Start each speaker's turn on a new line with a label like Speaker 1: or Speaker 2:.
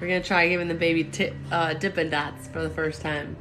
Speaker 1: We're gonna try giving the baby t- uh, Dippin' Dots for the first time.